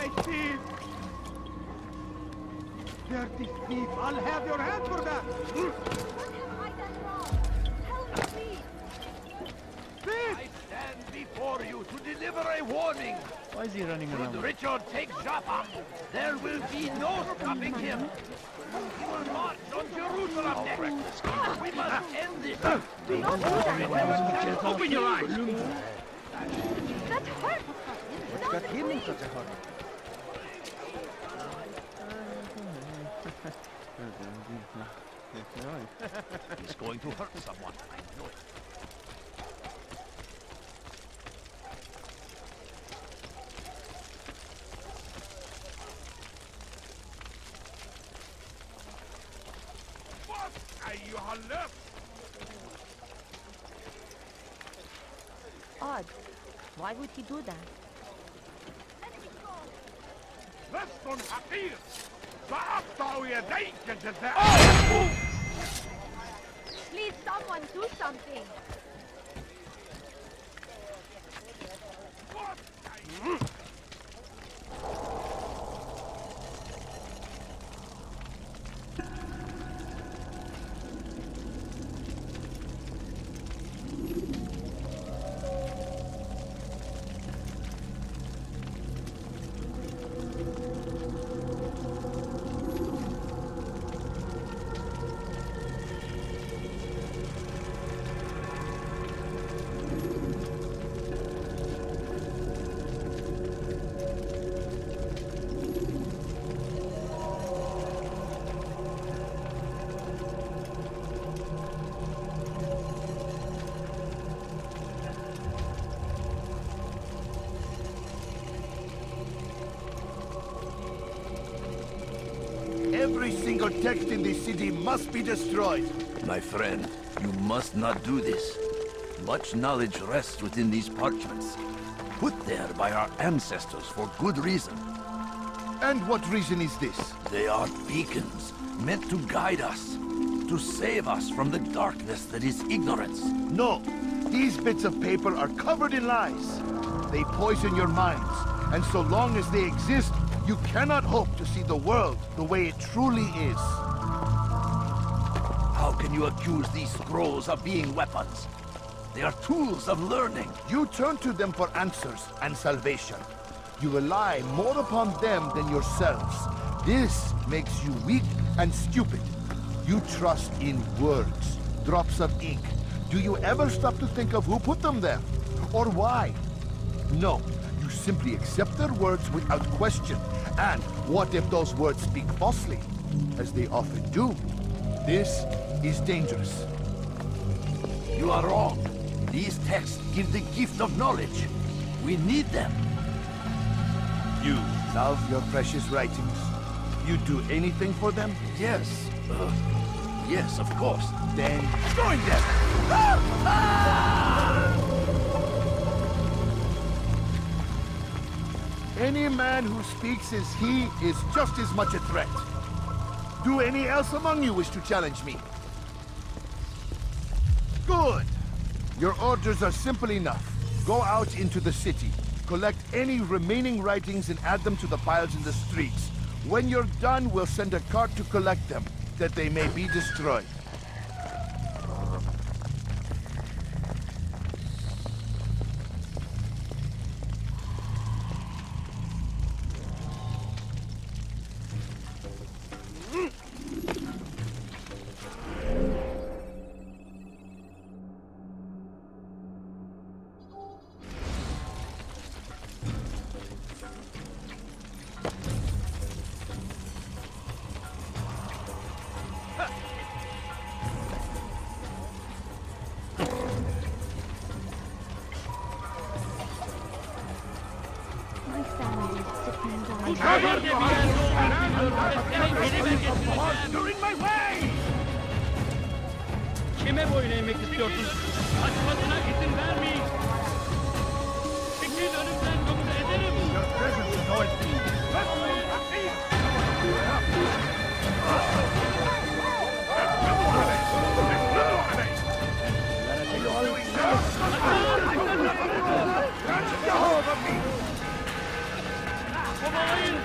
my thief! Dirty thief! I'll have your hand for that! I done wrong. Help me, Thief! I stand before you to deliver a warning. Why is he running Should around? Richard take Jaffa, there will be no stopping him. He will march on Jerusalem next. We must end this. Open your eyes! That hurt! What's got him in such a hurry? He's going to hurt someone. I know it. What? أيها اللص! Odd. Why would he do that? لص حقير! سأقطع يديك جزاء! Someone do something. Text in this city must be destroyed. My friend, you must not do this. Much knowledge rests within these parchments. Put there by our ancestors for good reason. And what reason is this? They are beacons, meant to guide us, to save us from the darkness that is ignorance. No, these bits of paper are covered in lies. They poison your minds, and so long as they exist, you cannot hope to see the world the way it truly is. How can you accuse these scrolls of being weapons? They are tools of learning. You turn to them for answers and salvation. You rely more upon them than yourselves. This makes you weak and stupid. You trust in words, drops of ink. Do you ever stop to think of who put them there? Or why? No, simply accept their words without question. And what if those words speak falsely? As they often do. This is dangerous. You are wrong. These texts give the gift of knowledge. We need them. You love your precious writings. You do anything for them? Yes. Uh, yes, of course. Then join them! Any man who speaks as he is just as much a threat. Do any else among you wish to challenge me? Good. Your orders are simple enough. Go out into the city, collect any remaining writings and add them to the piles in the streets. When you're done, we'll send a cart to collect them, that they may be destroyed. Kime boyun eğmek istiyorsun? Kaçmasına izin vermeyin. Çekil önümden yoksa ederim. Kovalayın.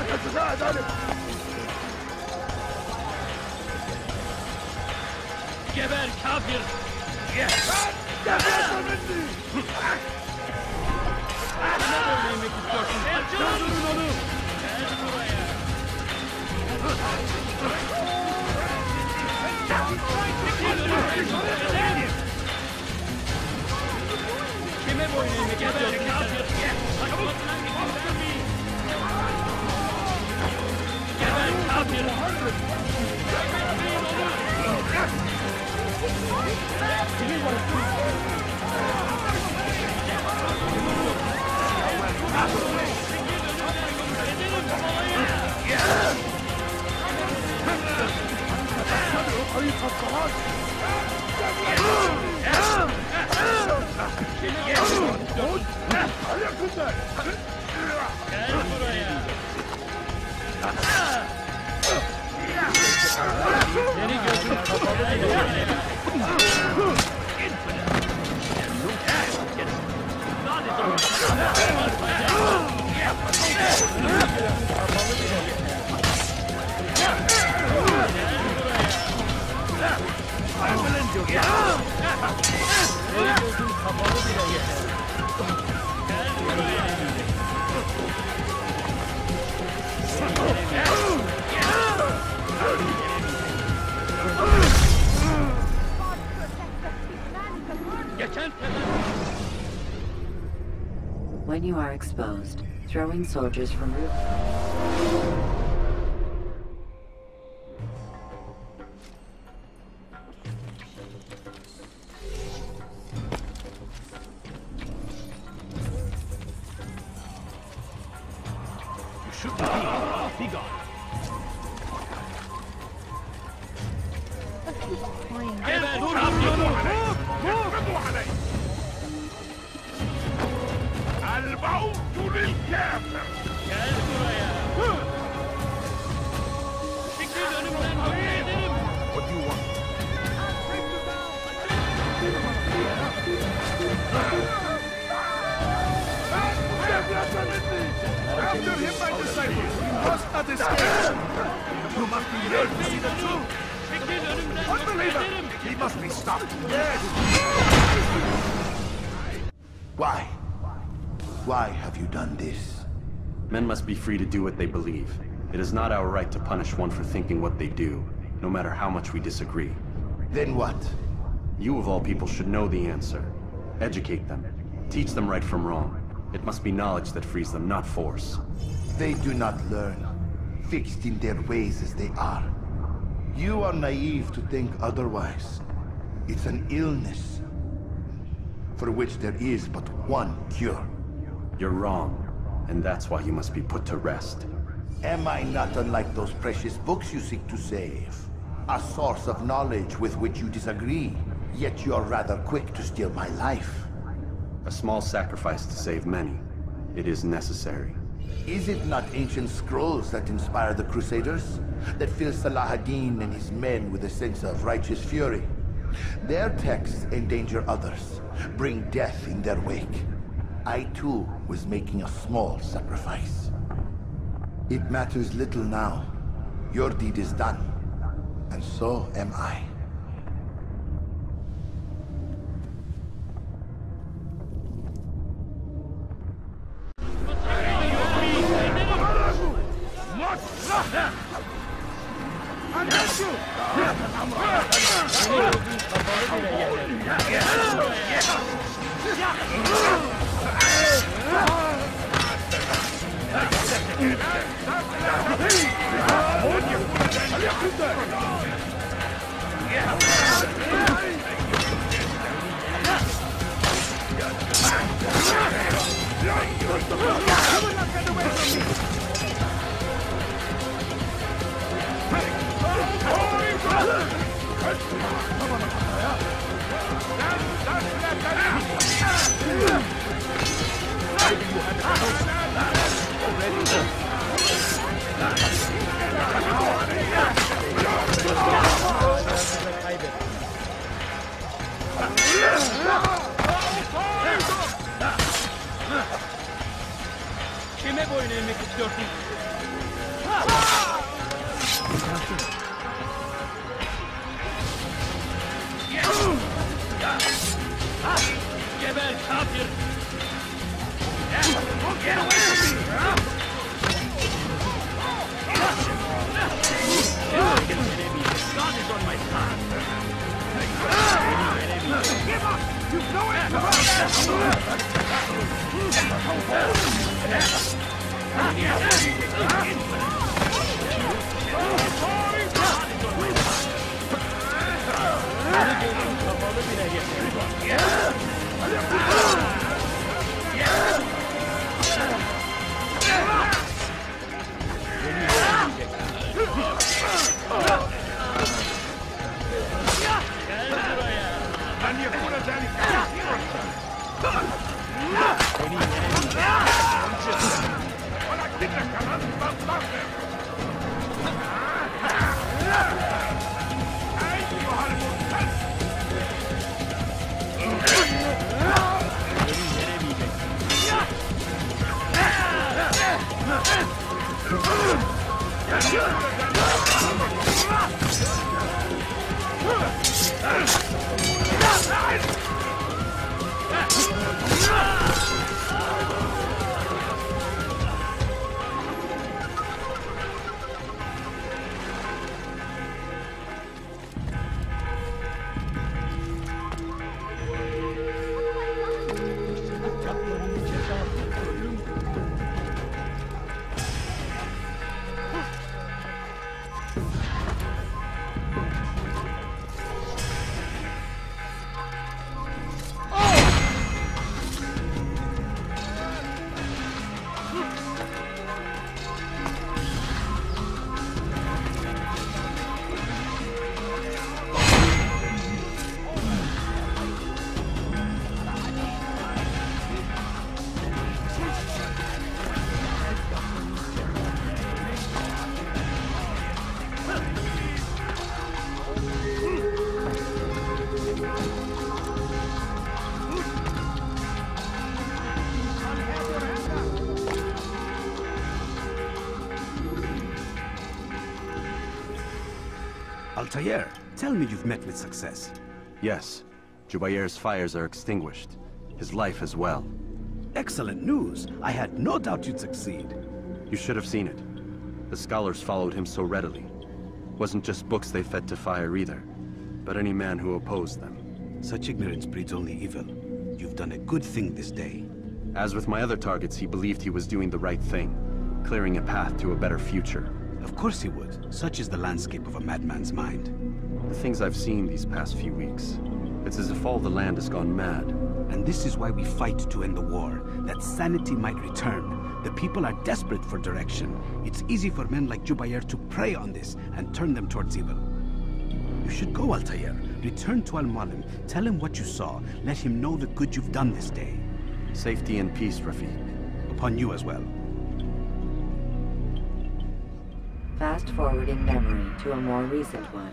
تساعد عليه جبل كافر يا مني Kime boyun eğmek istiyorsun? Kime boyun eğmek istiyorsun? Geber kafir. Gel buraya. Seni gözüm. When you are exposed, throwing soldiers from roof. What do you want? After him, my disciples, you must not escape. You must be led to the truth. He must be stopped. Yes! Why? Why have you done this? Men must be free to do what they believe. It is not our right to punish one for thinking what they do, no matter how much we disagree. Then what? You of all people should know the answer. Educate them. Teach them right from wrong. It must be knowledge that frees them, not force. They do not learn, fixed in their ways as they are. You are naive to think otherwise. It's an illness for which there is but one cure. You're wrong, and that's why you must be put to rest. Am I not unlike those precious books you seek to save? A source of knowledge with which you disagree, yet you're rather quick to steal my life. A small sacrifice to save many. It is necessary. Is it not ancient scrolls that inspire the Crusaders? That fill Salah ad-Din and his men with a sense of righteous fury? Their texts endanger others, bring death in their wake. I too was making a small sacrifice. It matters little now. Your deed is done, and so am I. I'm Kime Yeah. Boyun eğmek istiyorsun? Geber kafir! God is on my side. Altair, tell me you've met with success. Yes, Jubair's fires are extinguished. His life as well. Excellent news. I had no doubt you'd succeed. You should have seen it. The scholars followed him so readily. Wasn't just books they fed to fire either, but any man who opposed them. Such ignorance breeds only evil. You've done a good thing this day. As with my other targets, he believed he was doing the right thing, clearing a path to a better future. Of course he would. Such is the landscape of a madman's mind. The things I've seen these past few weeks, it's as if all the land has gone mad. And this is why we fight to end the war, that sanity might return. The people are desperate for direction. It's easy for men like Jubair to prey on this and turn them towards evil. You should go, Altair. Return to Al-Mualim. Tell him what you saw. Let him know the good you've done this day. Safety and peace, Rafiq. Upon you as well. Fast forwarding memory to a more recent one.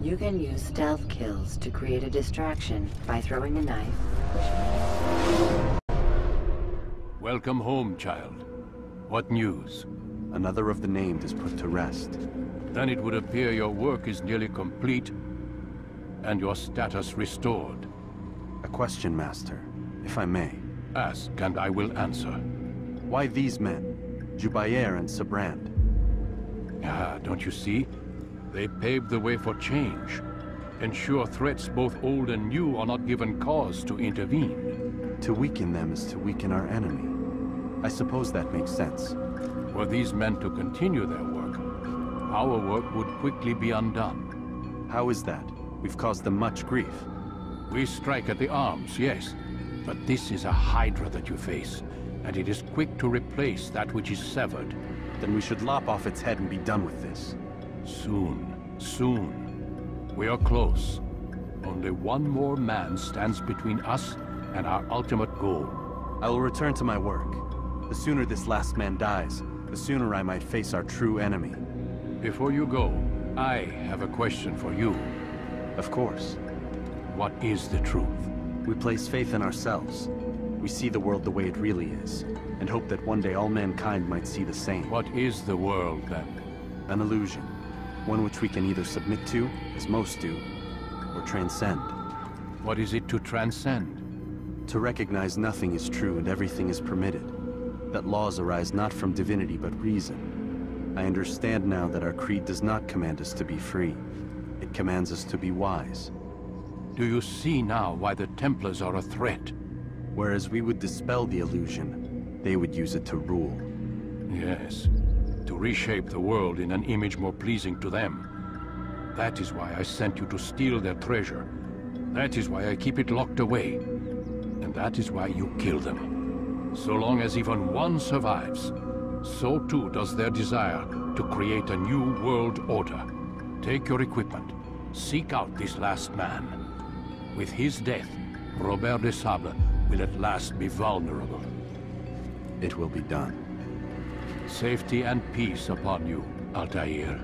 You can use stealth kills to create a distraction by throwing a knife, Welcome home, child. What news? Another of the named is put to rest. Then it would appear your work is nearly complete and your status restored. A question, Master, if I may. Ask and I will answer. Why these men? Jubair and Sibrand. Ah, don't you see? They paved the way for change. Ensure threats both old and new are not given cause to intervene. To weaken them is to weaken our enemy. I suppose that makes sense. Were these men to continue their work, our work would quickly be undone. How is that? We've caused them much grief. We strike at the arms, yes. But this is a Hydra that you face, and it is quick to replace that which is severed. Then we should lop off its head and be done with this. Soon, soon. We are close. Only one more man stands between us and our ultimate goal. I will return to my work. The sooner this last man dies, the sooner I might face our true enemy. Before you go, I have a question for you. Of course. What is the truth? We place faith in ourselves. We see the world the way it really is, and hope that one day all mankind might see the same. What is the world, then? An illusion. One which we can either submit to, as most do, or transcend. What is it to transcend? To recognize nothing is true and everything is permitted. That laws arise not from divinity but reason. I understand now that our creed does not command us to be free. It commands us to be wise. Do you see now why the Templars are a threat? Whereas we would dispel the illusion, they would use it to rule. Yes, to reshape the world in an image more pleasing to them. That is why I sent you to steal their treasure. That is why I keep it locked away. And that is why you kill them. So long as even one survives, so too does their desire to create a new world order. Take your equipment. Seek out this last man. With his death, Robert de Sable will at last be vulnerable. It will be done. Safety and peace upon you, Altair.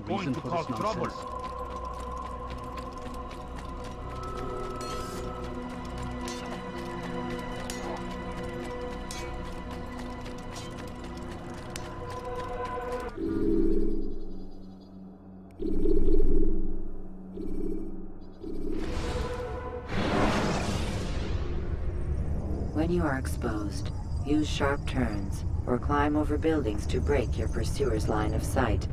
Going to cause trouble. When you are exposed, use sharp turns or climb over buildings to break your pursuer's line of sight.